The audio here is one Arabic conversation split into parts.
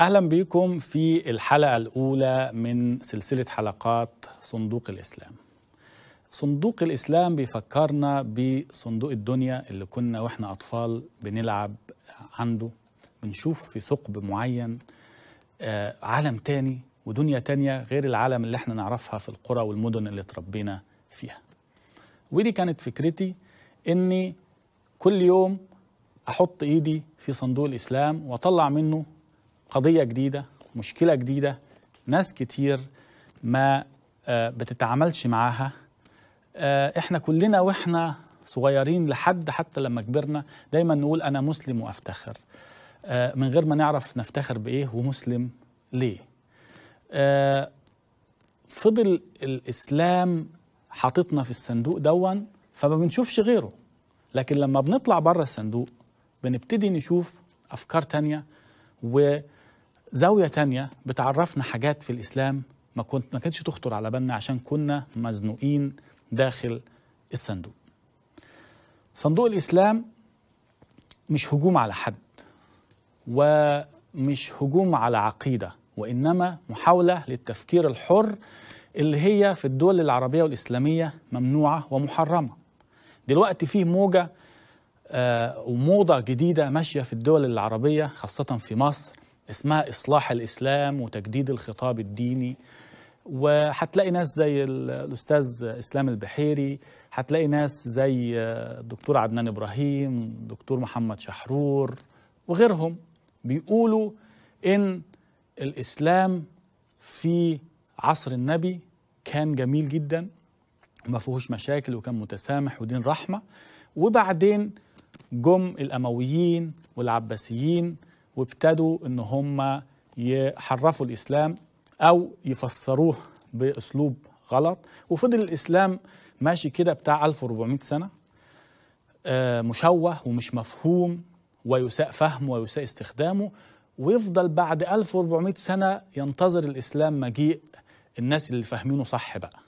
أهلا بكم في الحلقة الأولى من سلسلة حلقات صندوق الإسلام. صندوق الإسلام بيفكرنا بصندوق الدنيا اللي كنا وإحنا أطفال بنلعب عنده بنشوف في ثقب معين آه، عالم تاني ودنيا تانية غير العالم اللي إحنا نعرفها في القرى والمدن اللي اتربينا فيها. ودي كانت فكرتي إني كل يوم أحط إيدي في صندوق الإسلام وأطلع منه قضية جديدة مشكلة جديدة ناس كتير ما آه، بتتعاملش معاها. آه، إحنا كلنا وإحنا صغيرين لحد حتى لما كبرنا دايما نقول أنا مسلم وأفتخر. آه، من غير ما نعرف نفتخر بإيه ومسلم ليه. فضل الإسلام حاططنا في الصندوق دون فما بنشوفش غيره. لكن لما بنطلع بره الصندوق بنبتدي نشوف أفكار تانية وزاويه تانية بتعرفنا حاجات في الإسلام ما كنت ما كانتش تخطر على بالنا عشان كنا مزنوقين داخل الصندوق. صندوق الإسلام مش هجوم على حد ومش هجوم على عقيدة وإنما محاولة للتفكير الحر اللي هي في الدول العربية والإسلامية ممنوعة ومحرمة. دلوقتي فيه موجة آه، وموضة جديدة ماشية في الدول العربية خاصة في مصر اسمها إصلاح الإسلام وتجديد الخطاب الديني. وهتلاقي ناس زي الأستاذ إسلام البحيري هتلاقي ناس زي الدكتور عدنان إبراهيم الدكتور محمد شحرور وغيرهم بيقولوا إن الإسلام في عصر النبي كان جميل جدا ما فيهوش مشاكل وكان متسامح ودين رحمة. وبعدين جم الأمويين والعباسيين وابتدوا إن هم يحرفوا الإسلام أو يفسروه بأسلوب غلط وفضل الإسلام ماشي كده بتاع 1400 سنة آه، مشوه ومش مفهوم ويساء فهمه ويساء استخدامه ويفضل بعد 1400 سنة ينتظر الإسلام مجيء الناس اللي فاهمينه صح بقى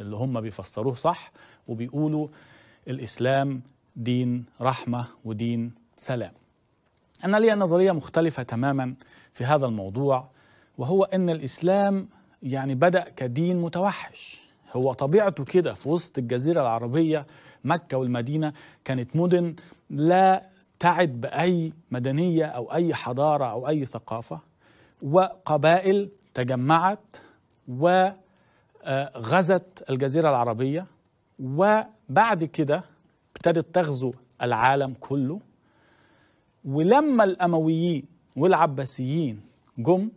اللي هم بيفسروه صح وبيقولوا الإسلام دين رحمة ودين سلام. أنا لي نظرية مختلفة تماما في هذا الموضوع وهو إن الإسلام يعني بدأ كدين متوحش. هو طبيعته كده في وسط الجزيرة العربية مكة والمدينة كانت مدن لا تعد بأي مدنية أو أي حضارة أو أي ثقافة وقبائل تجمعت وغزت الجزيرة العربية وبعد كده ابتدت تغزو العالم كله. ولما الأمويين والعباسيين جم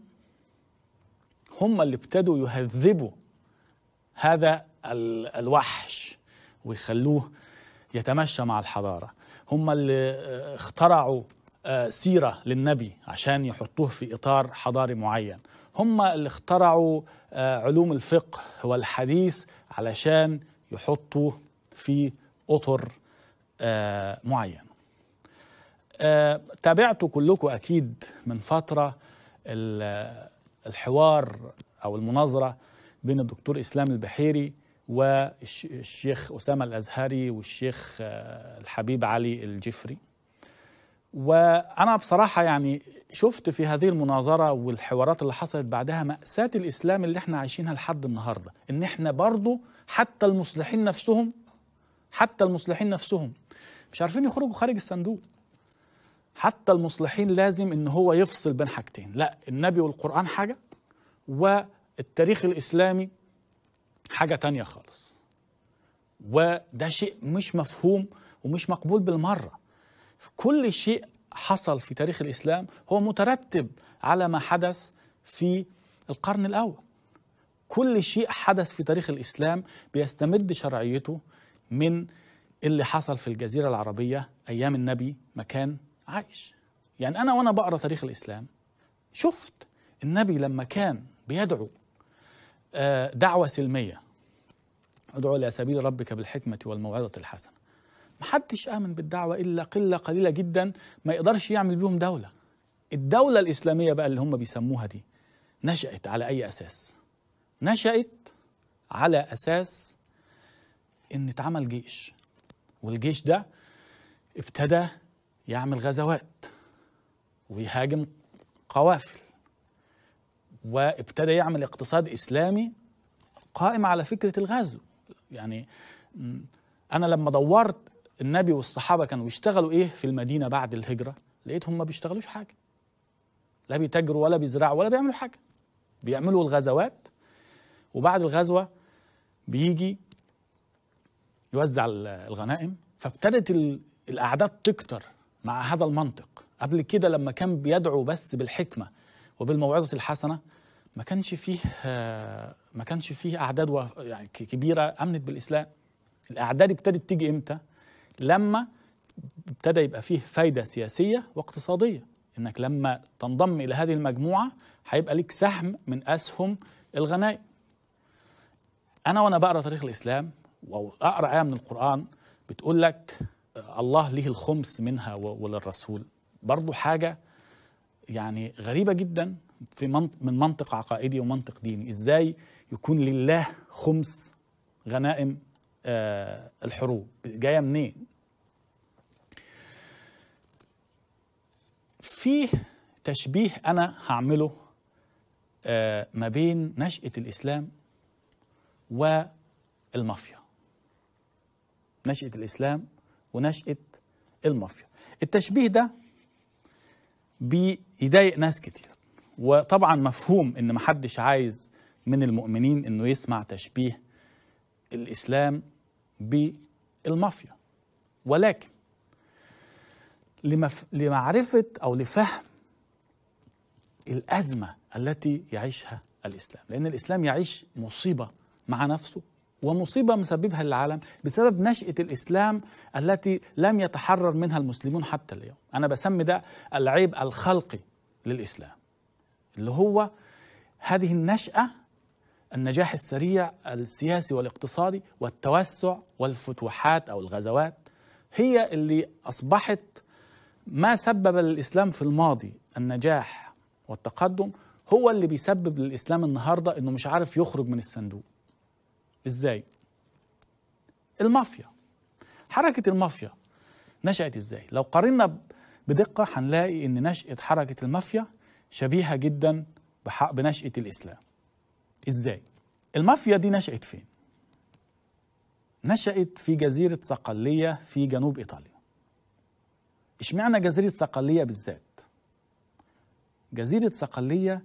هم اللي ابتدوا يهذبوا هذا الوحش ويخلوه يتمشى مع الحضارة. هم اللي اخترعوا آه، سيرة للنبي عشان يحطوه في إطار حضاري معين. هم اللي اخترعوا آه، علوم الفقه والحديث علشان يحطوه في أطر آه، معين. آه، تابعتوا كلكم أكيد من فترة الحوار أو المناظرة بين الدكتور إسلام البحيري والشيخ أسامة الأزهري والشيخ آه، الحبيب علي الجفري. وأنا بصراحة يعني شفت في هذه المناظرة والحوارات اللي حصلت بعدها مأساة الإسلام اللي إحنا عايشينها لحد النهاردة إن إحنا برضو حتى المصلحين نفسهم حتى المصلحين نفسهم مش عارفين يخرجوا خارج الصندوق. حتى المصلحين لازم إن هو يفصل بين حاجتين. لا النبي والقرآن حاجة والتاريخ الإسلامي حاجة تانية خالص. وده شيء مش مفهوم ومش مقبول بالمرة. كل شيء حصل في تاريخ الإسلام هو مترتب على ما حدث في القرن الأول. كل شيء حدث في تاريخ الإسلام بيستمد شرعيته من اللي حصل في الجزيرة العربية أيام النبي ما كان عايش. يعني أنا وأنا بقرأ تاريخ الإسلام شفت النبي لما كان بيدعو آه، دعوة سلمية. ادعو إلى سبيل ربك بالحكمة والموعظة الحسنة. ما حدش آمن بالدعوة إلا قلة قليلة جدا ما يقدرش يعمل بيهم دولة. الدولة الإسلامية بقى اللي هم بيسموها دي نشأت على أي أساس؟ نشأت على أساس إن اتعمل جيش والجيش ده ابتدى يعمل غزوات ويهاجم قوافل وابتدى يعمل اقتصاد إسلامي قائم على فكرة الغزو. يعني أنا لما دورت النبي والصحابة كانوا بيشتغلوا إيه في المدينة بعد الهجرة؟ لقيتهم ما بيشتغلوش حاجة. لا بيتاجروا ولا بيزرعوا ولا بيعملوا حاجة. بيعملوا الغزوات وبعد الغزوة بيجي يوزع الغنائم فابتدت الأعداد تكتر. مع هذا المنطق. قبل كده لما كان بيدعو بس بالحكمة وبالموعظة الحسنة ما كانش فيه ما كانش فيه أعداد يعني كبيرة أمنت بالإسلام. الأعداد ابتدت تيجي إمتى؟ لما ابتدى يبقى فيه فايدة سياسية واقتصادية. إنك لما تنضم إلى هذه المجموعة هيبقى لك سهم من أسهم الغنائم. أنا وأنا بقرأ تاريخ الإسلام أو اقرا آية من القرآن بتقول لك الله له الخمس منها وللرسول. برضو حاجة يعني غريبة جدا في من منطق عقائدي ومنطق ديني. إزاي يكون لله خمس غنائم آه الحروب؟ جاية منين؟ في تشبيه أنا هعمله آه ما بين نشأة الإسلام والمافيا. نشأة الإسلام ونشأة المافيا. التشبيه ده بيضايق ناس كتير وطبعا مفهوم إن محدش عايز من المؤمنين إنه يسمع تشبيه الإسلام بالمافيا. ولكن لمف... لمعرفة أو لفهم الأزمة التي يعيشها الإسلام لأن الإسلام يعيش مصيبة مع نفسه ومصيبة مسببها للعالم بسبب نشأة الإسلام التي لم يتحرر منها المسلمون حتى اليوم. أنا بسمي ده العيب الخلقي للإسلام اللي هو هذه النشأة النجاح السريع السياسي والاقتصادي والتوسع والفتوحات أو الغزوات هي اللي أصبحت ما سبب للإسلام في الماضي النجاح والتقدم هو اللي بيسبب للإسلام النهارده إنه مش عارف يخرج من الصندوق. إزاي؟ المافيا. حركة المافيا نشأت إزاي؟ لو قارنا بدقة هنلاقي إن نشأة حركة المافيا شبيهة جدا بنشأة الإسلام. إزاي؟ المافيا دي نشأت فين؟ نشأت في جزيرة صقلية في جنوب إيطاليا. إشمعنى جزيرة صقلية بالذات؟ جزيرة صقلية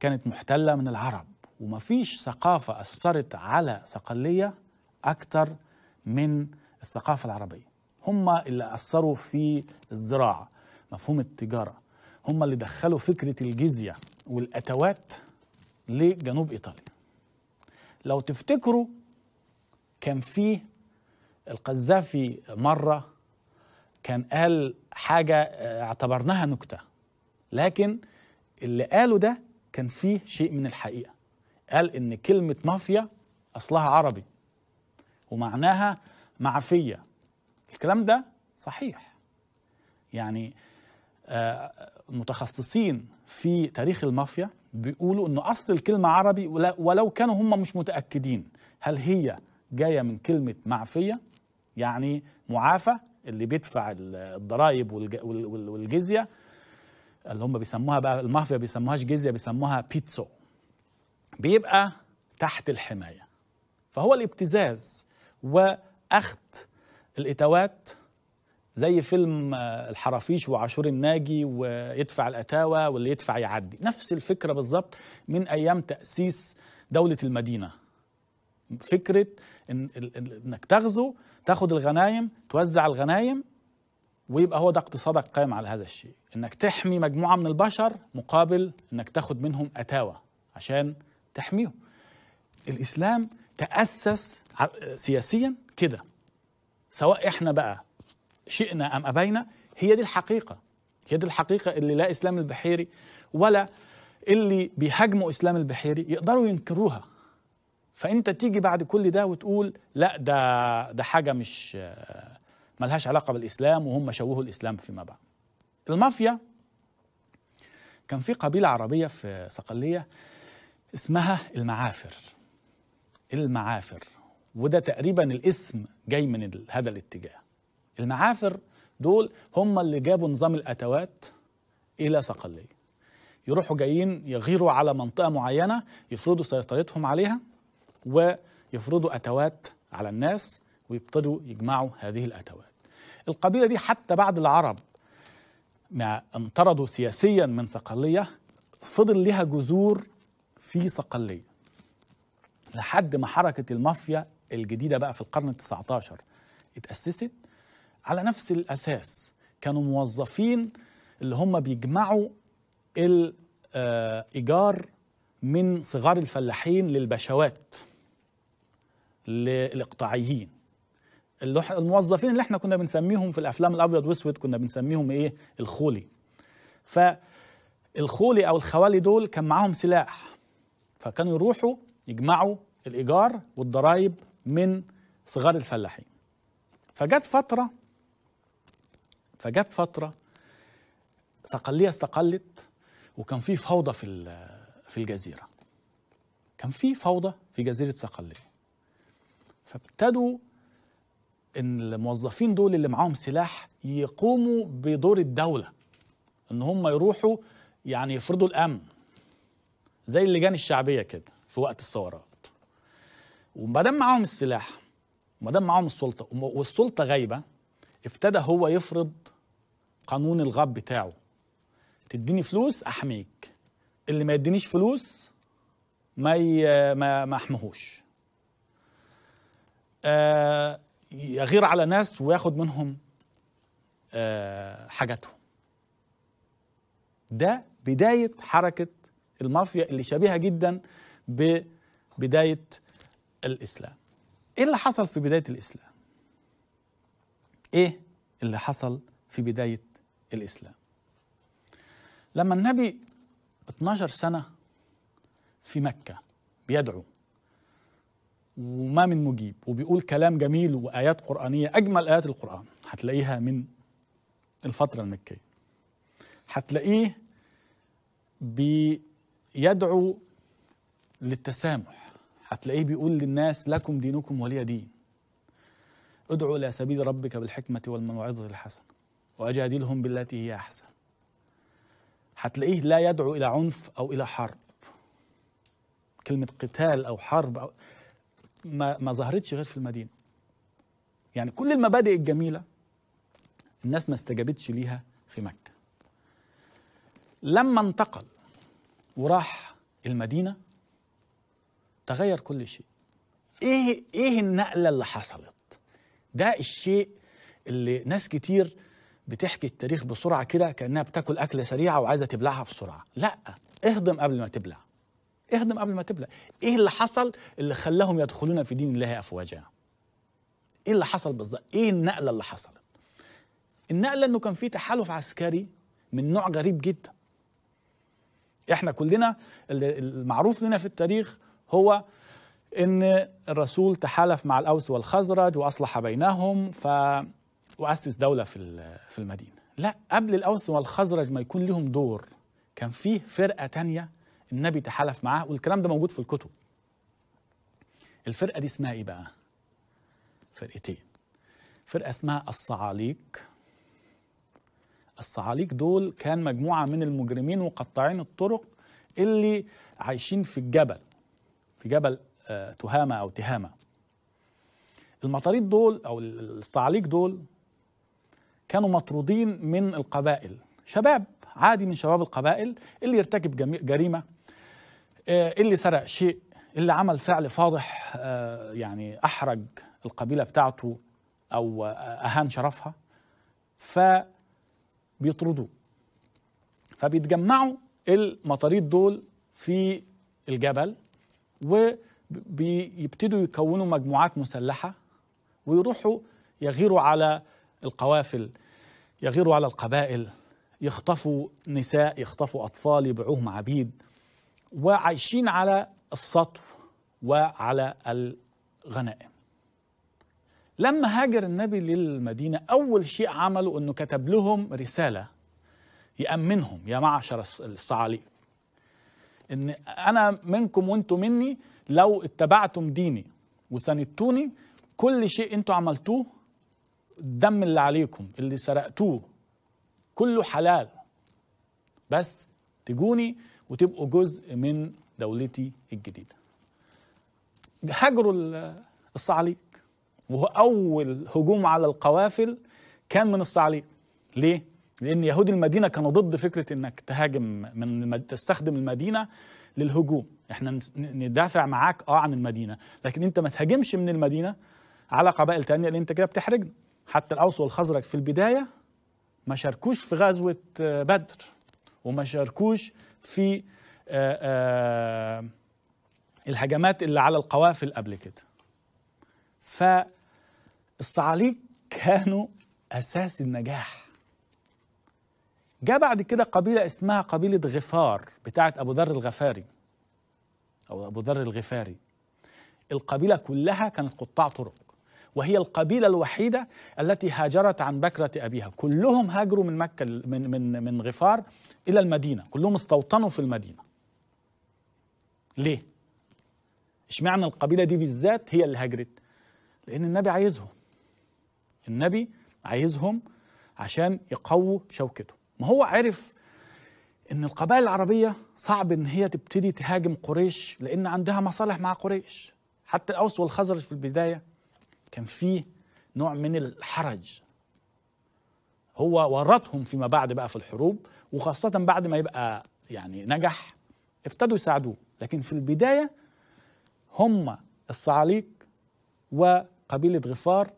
كانت محتلة من العرب. ومفيش ثقافة أثرت على صقليه أكتر من الثقافة العربية. هم اللي أثروا في الزراعة مفهوم التجارة. هم اللي دخلوا فكرة الجزية والأتوات لجنوب إيطاليا. لو تفتكروا كان فيه القذافي مرة كان قال حاجة اعتبرناها نكتة لكن اللي قاله ده كان فيه شيء من الحقيقة. قال إن كلمة مافيا أصلها عربي ومعناها معفية. الكلام ده صحيح. يعني المتخصصين في تاريخ المافيا بيقولوا إنه أصل الكلمة عربي ولو كانوا هم مش متأكدين هل هي جاية من كلمة معفية يعني معافى اللي بيدفع الضرائب والجزية اللي هم بيسموها بقى المافيا بيسموهاش جزية بيسموها بيتسو بيبقى تحت الحماية. فهو الابتزاز واخذ الاتوات زي فيلم الحرافيش وعاشور الناجي ويدفع الاتاوه واللي يدفع يعدي. نفس الفكرة بالظبط من أيام تأسيس دولة المدينة. فكرة إن إنك تغزو تاخد الغنايم توزع الغنايم ويبقى هو ده اقتصادك قائم على هذا الشيء. إنك تحمي مجموعة من البشر مقابل إنك تاخد منهم اتاوه عشان تحميهم الإسلام تأسس سياسيا كده سواء إحنا بقى شئنا أم أبينا هي دي الحقيقة. هي دي الحقيقة اللي لا إسلام البحيري ولا اللي بيهاجموا إسلام البحيري يقدروا ينكروها. فأنت تيجي بعد كل ده وتقول لا ده ده حاجة مش ملهاش علاقة بالإسلام وهم شوهوا الإسلام فيما بعد. المافيا كان في قبيلة عربية في صقلية اسمها المعافر. المعافر. وده تقريبا الاسم جاي من هذا الاتجاه. المعافر دول هم اللي جابوا نظام الأتوات إلى صقلية. يروحوا جايين يغيروا على منطقة معينة يفرضوا سيطرتهم عليها ويفرضوا أتوات على الناس ويبتدوا يجمعوا هذه الأتوات. القبيلة دي حتى بعد العرب ما انطردوا سياسيا من صقلية فضل لها جذور في صقلية. لحد ما حركة المافيا الجديدة بقى في القرن التسعة عشر اتأسست. على نفس الأساس كانوا موظفين اللي هم بيجمعوا الإيجار من صغار الفلاحين للبشوات للإقطاعيين. الموظفين اللي إحنا كنا بنسميهم في الأفلام الأبيض وأسود كنا بنسميهم إيه؟ الخولي. فالخولي أو الخوالي دول كان معاهم سلاح. فكانوا يروحوا يجمعوا الإيجار والضرائب من صغار الفلاحين. فجت فترة فجت فترة صقلية استقلت وكان في فوضى في في الجزيرة. كان في فوضى في جزيرة صقلية. فابتدوا إن الموظفين دول اللي معاهم سلاح يقوموا بدور الدولة إن هم يروحوا يعني يفرضوا الأمن. زي اللجان الشعبية كده في وقت الثورات. وما دام معاهم السلاح وما دام معاهم السلطة والسلطة غايبة ابتدى هو يفرض قانون الغاب بتاعه. تديني فلوس أحميك. اللي ما يدينيش فلوس ما ي... ما ما احمهوش آه يغير على ناس وياخد منهم آه حاجاتهم ده بداية حركة المافيا اللي شبيهة جدا ببداية الإسلام إيه اللي حصل في بداية الإسلام؟ إيه اللي حصل في بداية الإسلام؟ لما النبي 12 سنة في مكة بيدعو وما من مجيب وبيقول كلام جميل وآيات قرآنية أجمل آيات القرآن هتلاقيها من الفترة المكية هتلاقيه بيدعو للتسامح. هتلاقيه بيقول للناس لكم دينكم ولي دين. ادعوا إلى سبيل ربك بالحكمة والموعظة الحسنة وأجادلهم بالتي هي أحسن. هتلاقيه لا يدعو إلى عنف أو إلى حرب. كلمة قتال أو حرب أو ما ما ظهرتش غير في المدينة. يعني كل المبادئ الجميلة الناس ما استجابتش ليها في مكة. لما انتقل وراح المدينة تغير كل شيء. إيه إيه النقلة اللي حصلت؟ ده الشيء اللي ناس كتير بتحكي التاريخ بسرعة كده كأنها بتاكل أكلة سريعة وعايزة تبلعها بسرعة. لا اهضم قبل ما تبلع. اهضم قبل ما تبلع. إيه اللي حصل اللي خلاهم يدخلون في دين الله افواجا؟ إيه اللي حصل بالظبط؟ إيه النقلة اللي حصلت؟ النقلة إنه كان في تحالف عسكري من نوع غريب جدا. إحنا كلنا المعروف لنا في التاريخ هو إن الرسول تحالف مع الأوس والخزرج وأصلح بينهم ف وأسس دولة في في المدينة. لا قبل الأوس والخزرج ما يكون لهم دور كان فيه فرقة تانية النبي تحالف معاه والكلام ده موجود في الكتب. الفرقة دي اسمها إيه بقى؟ فرقتين. فرقة اسمها الصعاليك الصعاليك دول كان مجموعة من المجرمين وقطاعين الطرق اللي عايشين في الجبل في جبل آه تهامة أو تهامة. المطاريد دول أو الصعاليك دول كانوا مطرودين من القبائل. شباب عادي من شباب القبائل اللي يرتكب جريمة اللي سرق شيء اللي عمل فعل فاضح يعني أحرج القبيلة بتاعته أو أهان شرفها. فبيطردوه فبيتجمعوا المطاريد دول في الجبل وبيبتدوا يكونوا مجموعات مسلحة ويروحوا يغيروا على القوافل يغيروا على القبائل يخطفوا نساء يخطفوا أطفال يبيعوهم عبيد وعايشين على السطو وعلى الغنائم. لما هاجر النبي للمدينة أول شيء عمله أنه كتب لهم رسالة يأمنهم يا معشر الصعاليك إن أنا منكم وأنتم مني لو اتبعتم ديني وسندتوني كل شيء أنتم عملتوه الدم اللي عليكم اللي سرقتوه كله حلال. بس تجوني وتبقوا جزء من دولتي الجديدة. هاجروا ال- اول هجوم على القوافل كان من الصعاليك ليه؟ لأن يهود المدينة كانوا ضد فكرة إنك تهاجم من المد... تستخدم المدينة للهجوم. إحنا ندافع معاك آه عن المدينة. لكن أنت ما تهاجمش من المدينة على قبائل تانية لأن أنت كده بتحرجنا حتى الأوس والخزرج في البداية ما شاركوش في غزوة آه، بدر وما شاركوش في آه، آه، الهجمات اللي على القوافل قبل كده. فالصعاليك كانوا أساس النجاح. جاء بعد كده قبيلة اسمها قبيلة غفار بتاعه أبو ذر الغفاري. أو أبو ذر الغفاري. القبيلة كلها كانت قطاع طرق وهي القبيلة الوحيدة التي هاجرت عن بكرة أبيها. كلهم هاجروا من مكة من من من غفار إلى المدينة. كلهم استوطنوا في المدينة. ليه؟ اشمعنى القبيلة دي بالذات هي اللي هاجرت؟ لأن النبي عايزهم. النبي عايزهم عشان يقووا شوكته. ما هو عرف إن القبائل العربية صعب إن هي تبتدي تهاجم قريش لأن عندها مصالح مع قريش. حتى الأوس والخزرج في البداية كان فيه نوع من الحرج. هو ورطهم فيما بعد بقى في الحروب وخاصة بعد ما يبقى يعني نجح ابتدوا يساعدوه. لكن في البداية هم الصعاليك وقبيلة غفار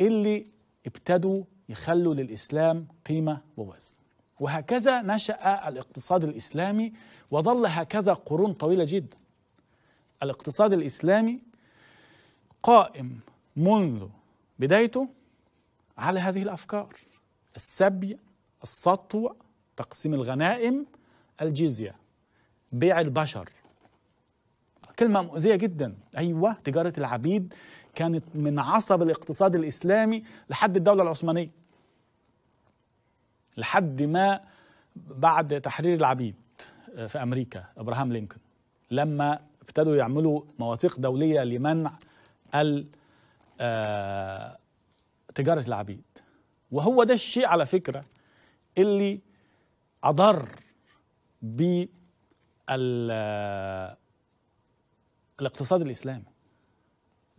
اللي ابتدوا يخلوا للإسلام قيمة ووزن. وهكذا نشأ الاقتصاد الإسلامي وظل هكذا قرون طويلة جدا. الاقتصاد الإسلامي قائم منذ بدايته على هذه الأفكار السبي السطو تقسيم الغنائم الجزية بيع البشر. كلمة مؤذية جدا. أيوه تجارة العبيد كانت من عصب الاقتصاد الإسلامي لحد الدولة العثمانية. لحد ما بعد تحرير العبيد في أمريكا إبراهام لينكولن. لما ابتدوا يعملوا مواثيق دولية لمنع آه، تجارة العبيد. وهو ده الشيء على فكرة اللي أضر بال آه، الإسلامي.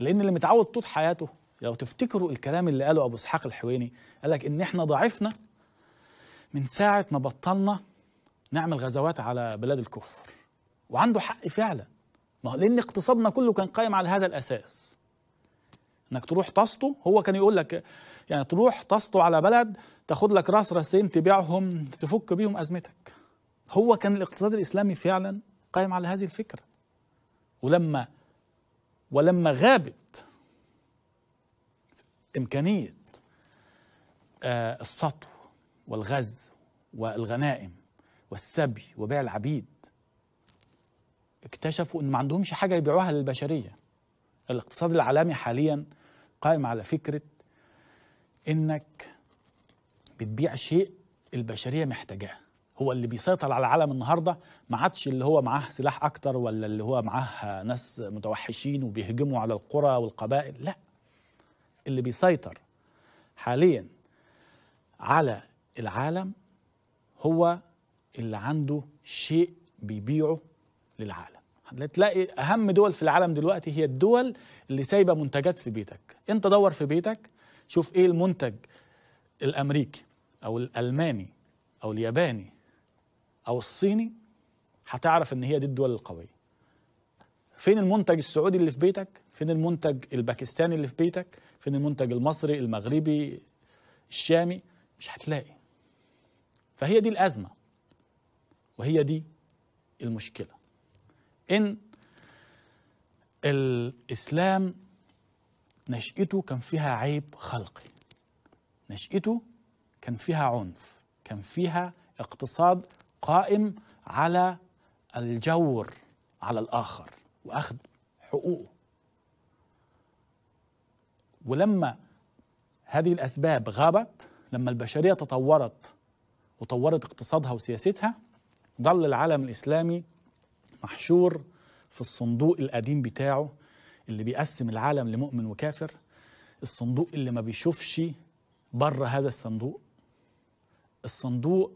لأن اللي متعود طول حياته لو تفتكروا الكلام اللي قاله أبو إسحاق الحويني قال لك إن إحنا ضعفنا من ساعة ما بطلنا نعمل غزوات على بلاد الكفر. وعنده حق فعلا. ما هو لأن اقتصادنا كله كان قائم على هذا الأساس. إنك تروح تسطو هو كان يقول لك يعني تروح تسطو على بلد تاخد لك راس راسين تبيعهم تفك بيهم أزمتك. هو كان الاقتصاد الإسلامي فعلا قائم على هذه الفكرة. ولما ولما غابت إمكانية آه السطو والغز والغنائم والسبي وبيع العبيد اكتشفوا إن ما عندهمش حاجة يبيعوها للبشرية. الاقتصاد العالمي حاليا قائم على فكرة إنك بتبيع شيء البشرية محتاجاه. هو اللي بيسيطر على العالم النهارده ما عادش اللي هو معاه سلاح أكتر ولا اللي هو معاه ناس متوحشين وبيهجموا على القرى والقبائل لا. اللي بيسيطر حاليا على العالم هو اللي عنده شيء بيبيعه للعالم. تلاقي أهم دول في العالم دلوقتي هي الدول اللي سايبة منتجات في بيتك. أنت دور في بيتك شوف إيه المنتج الأمريكي أو الألماني أو الياباني أو الصيني هتعرف إن هي دي الدول القوية. فين المنتج السعودي اللي في بيتك؟ فين المنتج الباكستاني اللي في بيتك؟ فين المنتج المصري المغربي الشامي؟ مش هتلاقي. فهي دي الأزمة وهي دي المشكلة. إن الإسلام نشأته كان فيها عيب خلقي. نشأته كان فيها عنف كان فيها اقتصاد قائم على الجور على الآخر وأخذ حقوقه. ولما هذه الأسباب غابت لما البشرية تطورت وطورت اقتصادها وسياستها ظل العالم الإسلامي محشور في الصندوق القديم بتاعه اللي بيقسم العالم لمؤمن وكافر الصندوق اللي ما بيشوفش بره هذا الصندوق. الصندوق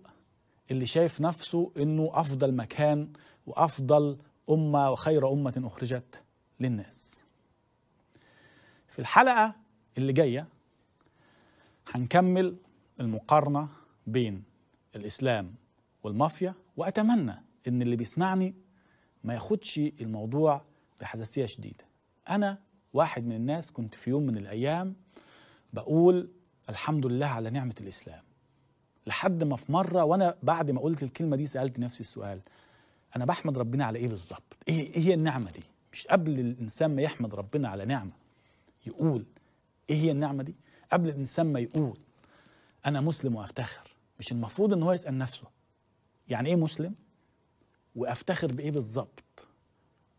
اللي شايف نفسه إنه أفضل مكان وأفضل أمة وخير أمة أخرجت للناس. في الحلقة اللي جاية هنكمل المقارنة بين الإسلام والمافيا وأتمنى إن اللي بيسمعني ما ياخدش الموضوع بحساسية شديدة. أنا واحد من الناس كنت في يوم من الأيام بقول الحمد لله على نعمة الإسلام. لحد ما في مرة وأنا بعد ما قلت الكلمة دي سألت نفسي السؤال أنا بحمد ربنا على إيه بالظبط؟ إيه إيه هي النعمة دي؟ مش قبل الإنسان ما يحمد ربنا على نعمة يقول إيه هي النعمة دي؟ قبل الإنسان ما يقول أنا مسلم وأفتخر مش المفروض إن هو يسأل نفسه. يعني إيه مسلم؟ وأفتخر بإيه بالظبط؟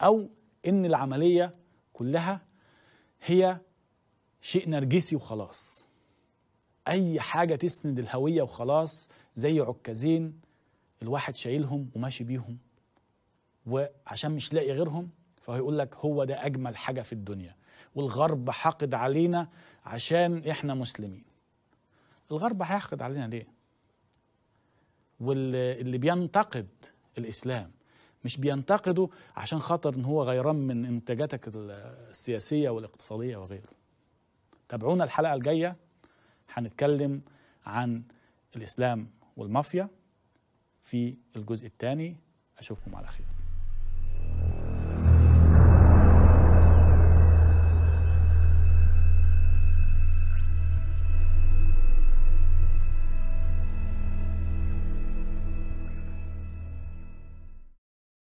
أو إن العملية كلها هي شيء نرجسي وخلاص. أي حاجة تسند الهوية وخلاص زي عكازين الواحد شايلهم وماشي بيهم. وعشان مش لاقي غيرهم فهو يقول لك هو ده أجمل حاجة في الدنيا. والغرب حاقد علينا عشان إحنا مسلمين. الغرب هيحقد علينا ليه؟ واللي بينتقد الإسلام مش بينتقده عشان خاطر إن هو غيران من إنتاجاتك السياسية والاقتصادية وغيره. تابعونا الحلقة الجاية. هنتكلم عن الإسلام والمافيا في الجزء الثاني. أشوفكم على خير.